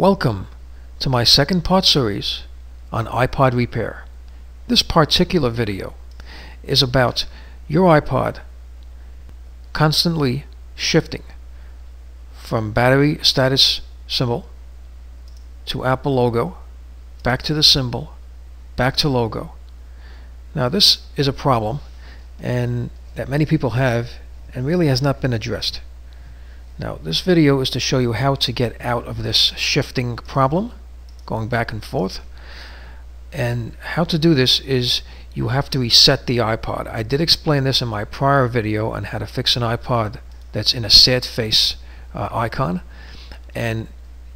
Welcome to my second part series on iPod repair. This particular video is about your iPod constantly shifting from battery status symbol to Apple logo, back to the symbol, back to logo. Now this is a problem and that many people have and really has not been addressed. Now this video is to show you how to get out of this shifting problem going back and forth and how to do this is you have to reset the iPod. I did explain this in my prior video on how to fix an iPod that's in a sad face uh, icon and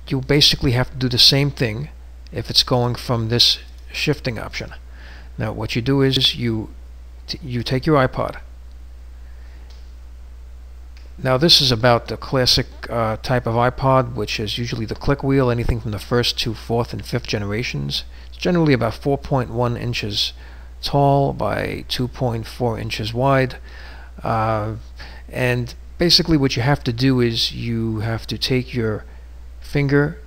you basically have to do the same thing if it's going from this shifting option. Now what you do is you you take your iPod now this is about the classic uh, type of iPod which is usually the click wheel anything from the first to fourth and fifth generations. It's generally about 4.1 inches tall by 2.4 inches wide. Uh, and basically what you have to do is you have to take your finger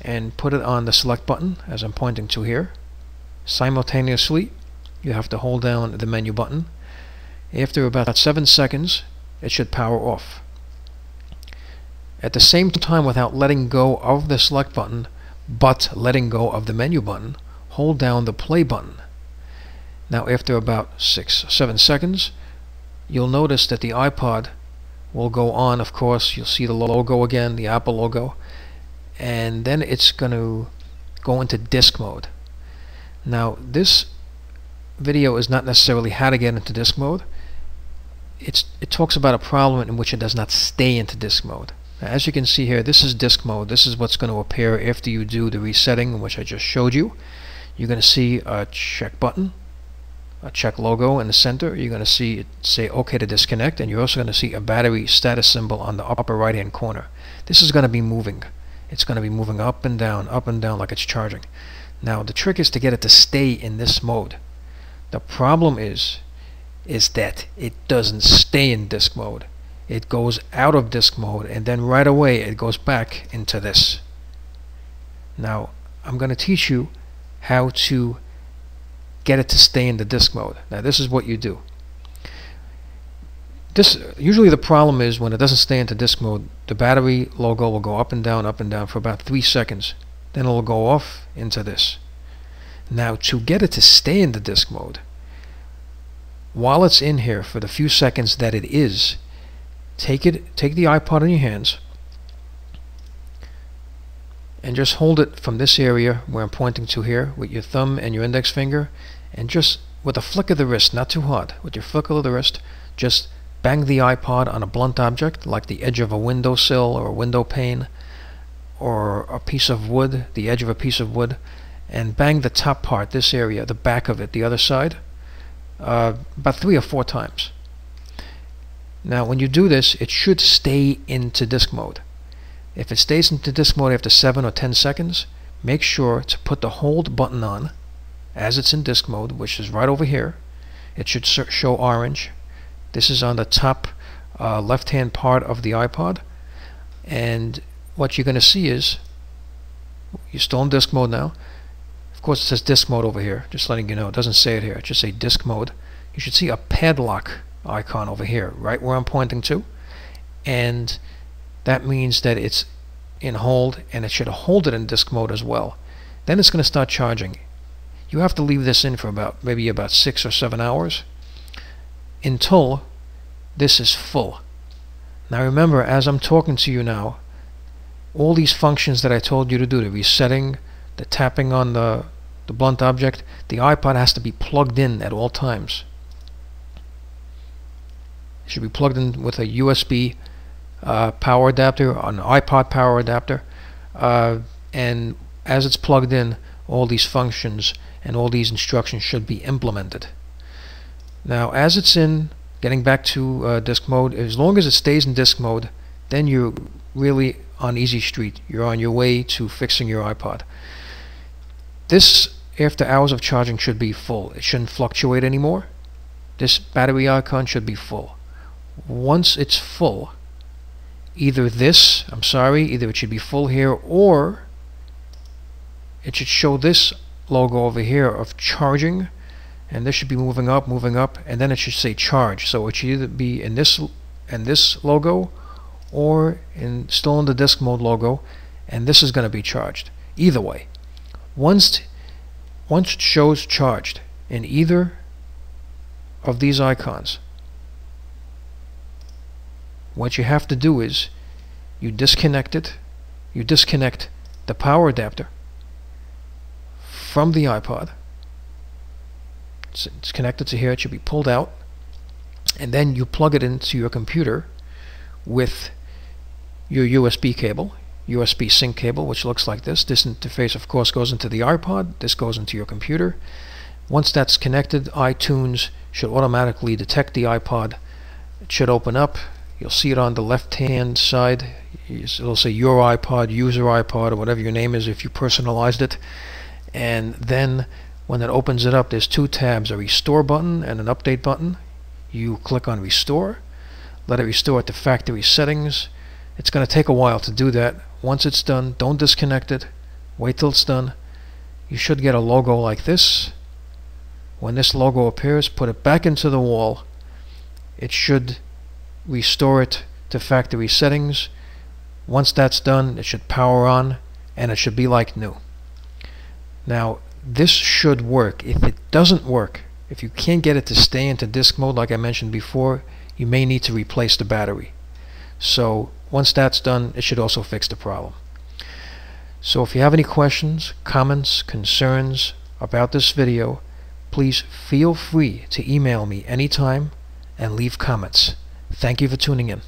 and put it on the select button as I'm pointing to here. Simultaneously you have to hold down the menu button. After about 7 seconds it should power off. At the same time, without letting go of the select button, but letting go of the menu button, hold down the play button. Now after about 6 7 seconds, you'll notice that the iPod will go on, of course, you'll see the logo again, the Apple logo, and then it's going to go into disk mode. Now this video is not necessarily how to get into disk mode it talks about a problem in which it does not stay into disk mode. Now, as you can see here, this is disk mode. This is what's going to appear after you do the resetting, which I just showed you. You're going to see a check button, a check logo in the center. You're going to see it say OK to disconnect, and you're also going to see a battery status symbol on the upper right hand corner. This is going to be moving. It's going to be moving up and down, up and down like it's charging. Now the trick is to get it to stay in this mode. The problem is is that it doesn't stay in disk mode. It goes out of disk mode and then right away it goes back into this. Now I'm going to teach you how to get it to stay in the disk mode. Now this is what you do. This usually the problem is when it doesn't stay into disk mode, the battery logo will go up and down, up and down for about three seconds. Then it'll go off into this. Now to get it to stay in the disk mode, while it's in here for the few seconds that it is, take it, take the iPod in your hands and just hold it from this area where I'm pointing to here with your thumb and your index finger and just with a flick of the wrist, not too hard, with your flick of the wrist, just bang the iPod on a blunt object like the edge of a windowsill or a window pane or a piece of wood, the edge of a piece of wood, and bang the top part, this area, the back of it, the other side uh, about three or four times. Now when you do this it should stay into disk mode. If it stays into disk mode after 7 or 10 seconds make sure to put the hold button on as it's in disk mode which is right over here. It should show orange. This is on the top uh, left hand part of the iPod and what you're going to see is you're still in disk mode now of course, it says disk mode over here. Just letting you know. It doesn't say it here. It just say disk mode. You should see a padlock icon over here, right where I'm pointing to. And that means that it's in hold, and it should hold it in disk mode as well. Then it's going to start charging. You have to leave this in for about maybe about six or seven hours until this is full. Now remember, as I'm talking to you now, all these functions that I told you to do, the resetting, the tapping on the, the blunt object, the iPod has to be plugged in at all times. It should be plugged in with a USB uh, power adapter, an iPod power adapter, uh, and as it's plugged in, all these functions and all these instructions should be implemented. Now, as it's in, getting back to uh, disk mode, as long as it stays in disk mode, then you're really on easy street. You're on your way to fixing your iPod. This after hours of charging should be full. It shouldn't fluctuate anymore. This battery icon should be full. Once it's full, either this, I'm sorry, either it should be full here or it should show this logo over here of charging and this should be moving up moving up and then it should say charge so it should either be in this and this logo or in still in the disk mode logo and this is going to be charged either way once once it shows charged in either of these icons what you have to do is you disconnect it you disconnect the power adapter from the iPod. It's, it's connected to here it should be pulled out and then you plug it into your computer with your USB cable USB sync cable which looks like this this interface of course goes into the iPod this goes into your computer once that's connected iTunes should automatically detect the iPod it should open up You'll see it on the left hand side. It'll say your iPod, user iPod, or whatever your name is if you personalized it. And then when it opens it up, there's two tabs, a restore button and an update button. You click on restore, let it restore to factory settings. It's going to take a while to do that. Once it's done, don't disconnect it. Wait till it's done. You should get a logo like this. When this logo appears, put it back into the wall. It should restore it to factory settings. Once that's done, it should power on and it should be like new. Now, this should work. If it doesn't work, if you can't get it to stay into disk mode like I mentioned before, you may need to replace the battery. So once that's done, it should also fix the problem. So if you have any questions, comments, concerns about this video, please feel free to email me anytime and leave comments. Thank you for tuning in.